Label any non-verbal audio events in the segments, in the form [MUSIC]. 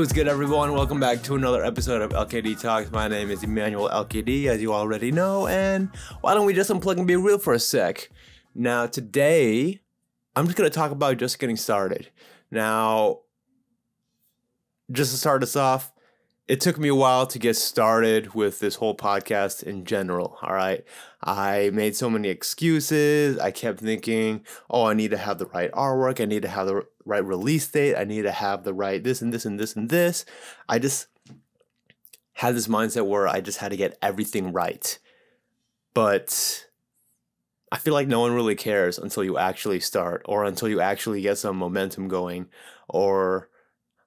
what's good, everyone? Welcome back to another episode of LKD Talks. My name is Emmanuel LKD, as you already know, and why don't we just unplug and be real for a sec? Now, today, I'm just going to talk about just getting started. Now, just to start us off, it took me a while to get started with this whole podcast in general. All right. I made so many excuses. I kept thinking, oh, I need to have the right artwork. I need to have the right release date. I need to have the right this and this and this and this. I just had this mindset where I just had to get everything right. But I feel like no one really cares until you actually start or until you actually get some momentum going or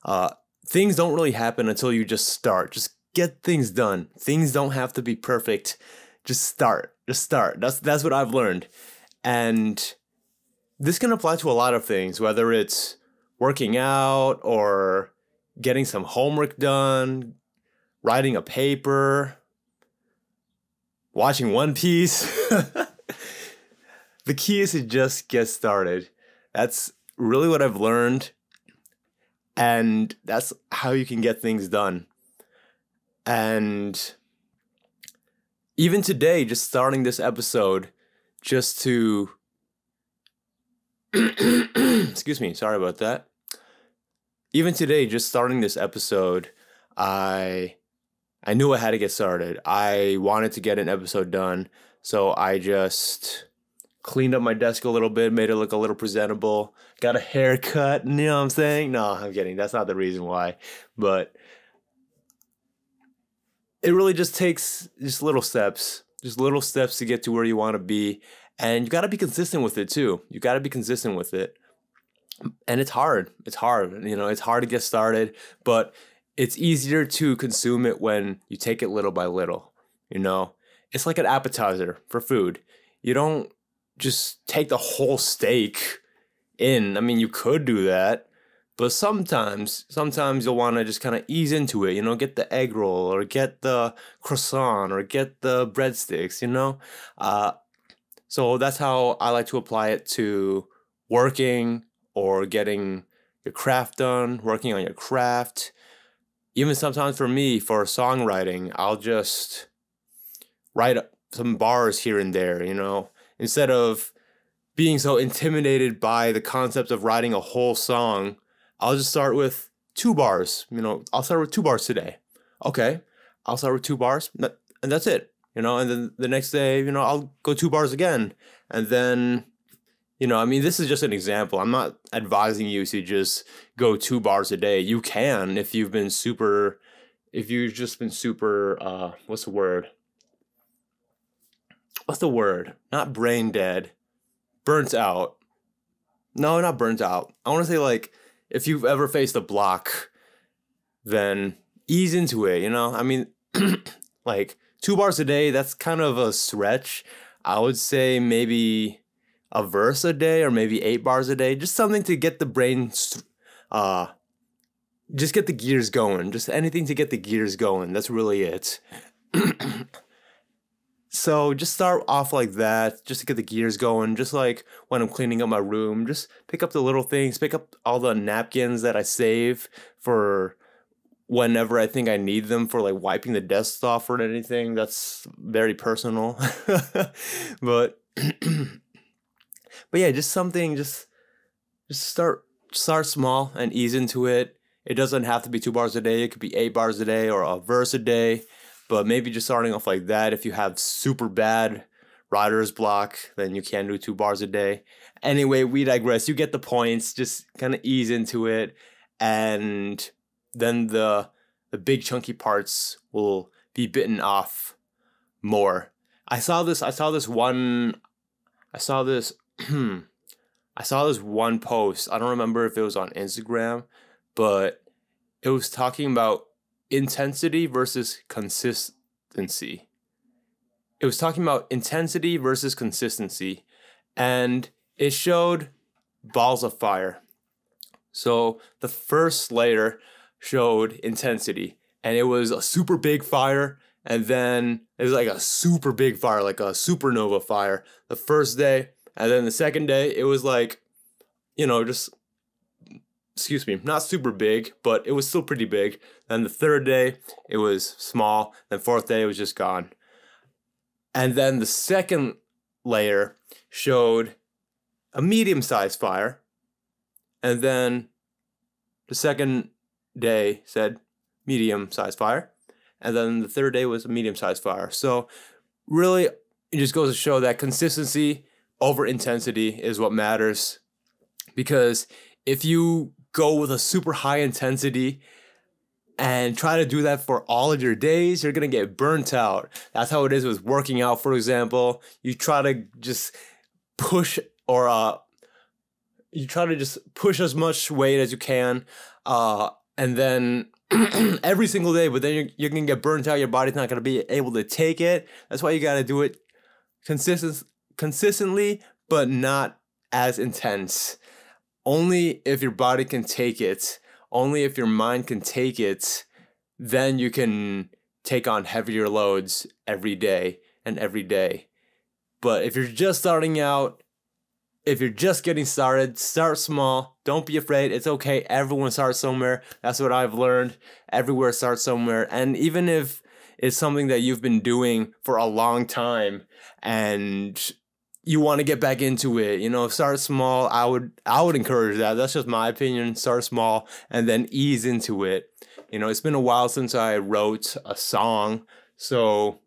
uh, things don't really happen until you just start. Just get things done. Things don't have to be perfect. Just start. Just start. That's that's what I've learned. And this can apply to a lot of things, whether it's working out or getting some homework done, writing a paper, watching One Piece. [LAUGHS] the key is to just get started. That's really what I've learned and that's how you can get things done. And even today, just starting this episode, just to [CLEARS THROAT] excuse me, sorry about that. Even today, just starting this episode, I I knew I had to get started. I wanted to get an episode done, so I just cleaned up my desk a little bit, made it look a little presentable, got a haircut, you know what I'm saying? No, I'm kidding. That's not the reason why. But it really just takes just little steps, just little steps to get to where you want to be. And you got to be consistent with it too. You got to be consistent with it. And it's hard. It's hard. You know, it's hard to get started, but it's easier to consume it when you take it little by little. You know, it's like an appetizer for food. You don't just take the whole steak in. I mean, you could do that, but sometimes, sometimes you'll want to just kind of ease into it. You know, get the egg roll or get the croissant or get the breadsticks. You know, uh, so that's how I like to apply it to working or getting your craft done, working on your craft. Even sometimes for me, for songwriting, I'll just write some bars here and there, you know, instead of being so intimidated by the concept of writing a whole song, I'll just start with two bars. You know, I'll start with two bars today. Okay, I'll start with two bars, and that's it. You know, and then the next day, you know, I'll go two bars again, and then, you know, I mean, this is just an example. I'm not advising you to just go two bars a day. You can if you've been super, if you've just been super. Uh, what's the word? What's the word? Not brain dead, burnt out. No, not burnt out. I want to say like if you've ever faced a block, then ease into it. You know, I mean, [CLEARS THROAT] like two bars a day. That's kind of a stretch. I would say maybe a verse a day or maybe eight bars a day. Just something to get the brain, uh, just get the gears going. Just anything to get the gears going. That's really it. [CLEARS THROAT] So just start off like that, just to get the gears going. Just like when I'm cleaning up my room, just pick up the little things, pick up all the napkins that I save for whenever I think I need them for like wiping the desk off or anything. That's very personal. [LAUGHS] but [CLEARS THROAT] but yeah, just something just just start start small and ease into it. It doesn't have to be two bars a day. It could be eight bars a day or a verse a day but maybe just starting off like that. If you have super bad writer's block, then you can do two bars a day. Anyway, we digress. You get the points. Just kind of ease into it, and then the the big chunky parts will be bitten off more. I saw this. I saw this one. I saw this. [CLEARS THROAT] I saw this one post. I don't remember if it was on Instagram, but it was talking about intensity versus consistency. It was talking about intensity versus consistency, and it showed balls of fire. So the first layer showed intensity, and it was a super big fire, and then it was like a super big fire, like a supernova fire the first day, and then the second day it was like, you know, just excuse me, not super big, but it was still pretty big. Then the third day, it was small. Then fourth day, it was just gone. And then the second layer showed a medium sized fire. And then the second day said medium sized fire. And then the third day was a medium sized fire. So, really, it just goes to show that consistency over intensity is what matters. Because if you go with a super high intensity and try to do that for all of your days, you're gonna get burnt out. That's how it is with working out, for example. You try to just push or uh you try to just push as much weight as you can, uh, and then [CLEARS THROAT] every single day, but then you're, you're gonna get burnt out. Your body's not gonna be able to take it. That's why you gotta do it consistent, consistently, but not as intense only if your body can take it, only if your mind can take it, then you can take on heavier loads every day and every day. But if you're just starting out, if you're just getting started, start small. Don't be afraid. It's okay. Everyone starts somewhere. That's what I've learned. Everywhere starts somewhere. And even if it's something that you've been doing for a long time and you want to get back into it you know start small i would i would encourage that. That's just my opinion start small and then ease into it. You know it's been a while since i wrote a song so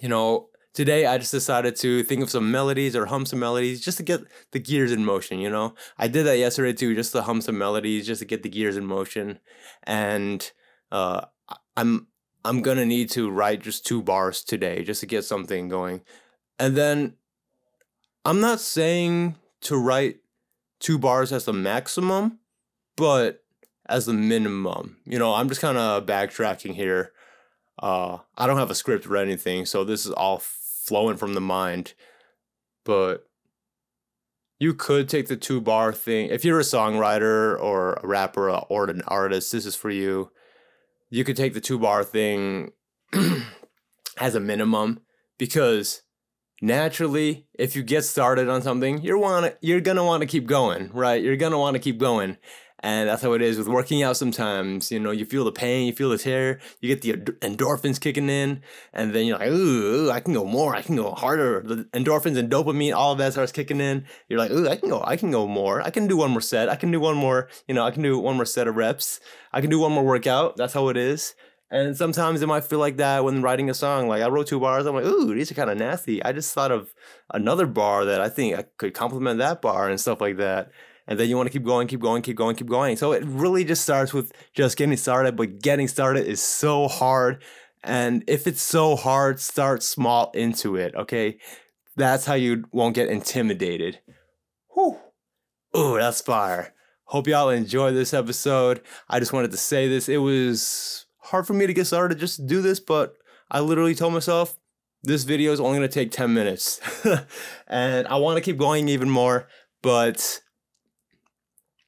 you know today i just decided to think of some melodies or hum some melodies just to get the gears in motion you know? I did that yesterday too just to hum some melodies just to get the gears in motion and uh i'm i'm gonna need to write just two bars today just to get something going. And then I'm not saying to write two bars as the maximum, but as the minimum. You know, I'm just kind of backtracking here. Uh, I don't have a script or anything, so this is all flowing from the mind. But you could take the two bar thing. If you're a songwriter or a rapper or an artist, this is for you. You could take the two bar thing [CLEARS THROAT] as a minimum because naturally if you get started on something you're want you're gonna want to keep going right? You're gonna want to keep going. And that's how it is with working out sometimes. You know you feel the pain you feel the tear you get the endorphins kicking in and then you're like ooh, ooh i can go more i can go harder. The endorphins and dopamine all of that starts kicking in. You're like ooh i can go i can go more. I can do one more set. I can do one more you know i can do one more set of reps. I can do one more workout. That's how it is and sometimes it might feel like that when writing a song. Like I wrote two bars, I'm like, ooh, these are kind of nasty. I just thought of another bar that I think I could complement that bar and stuff like that. And then you want to keep going, keep going, keep going, keep going. So it really just starts with just getting started, but getting started is so hard. And if it's so hard, start small into it, okay? That's how you won't get intimidated. Whew. Ooh, that's fire. Hope y'all enjoy this episode. I just wanted to say this. It was hard for me to get started to just to do this, but I literally told myself this video is only going to take 10 minutes. [LAUGHS] and I want to keep going even more, but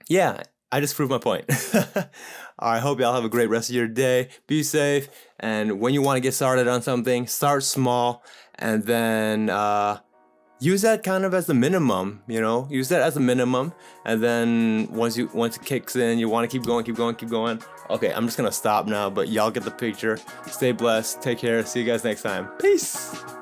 yeah, I just proved my point. [LAUGHS] I hope y'all have a great rest of your day. Be safe. And when you want to get started on something, start small and then uh, use that kind of as the minimum, you know, use that as a minimum. And then once you once it kicks in, you want to keep going, keep going, keep going. Okay, I'm just gonna stop now, but y'all get the picture. Stay blessed, take care, see you guys next time. Peace.